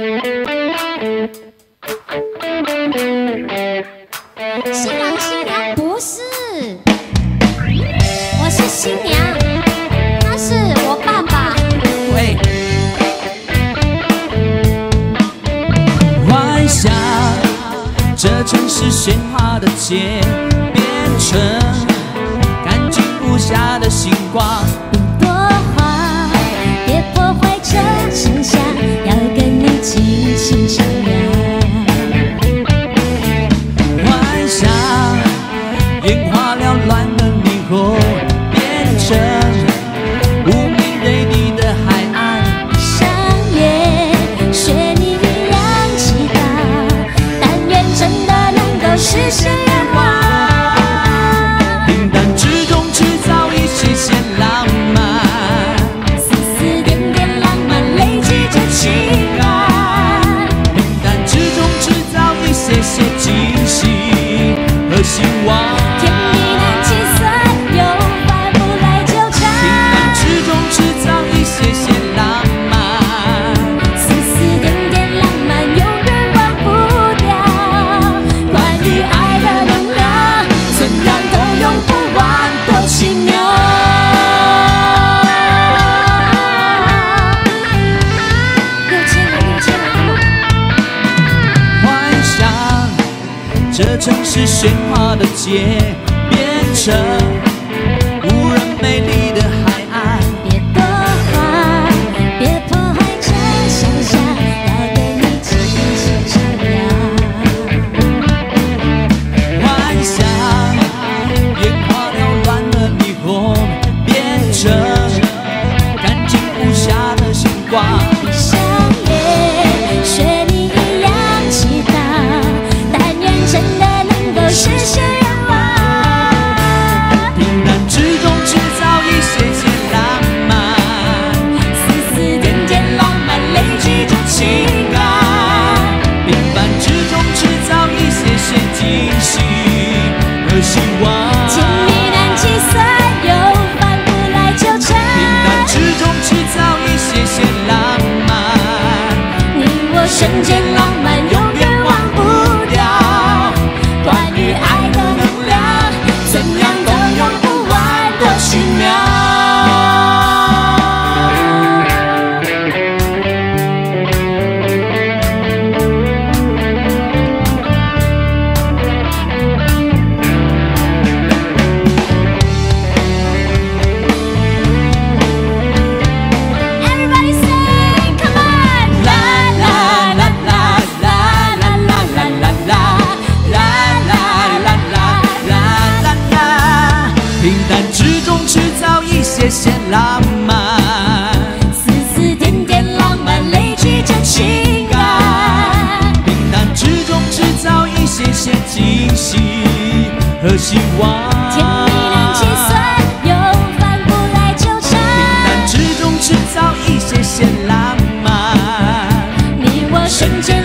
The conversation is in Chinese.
新郎新娘不是，我是新娘，他是我爸爸。喂，幻想这城市喧哗的街变成干净无瑕的星光。城市喧哗的街变成情望。难计算，又反复来纠缠。平淡之中造一些些浪漫，你我瞬间浪漫，永远忘不掉。关于爱的量，怎样用不完奇妙。惊喜和希望，甜蜜，又反来纠缠。平淡之中制造一些些浪漫，你我瞬间。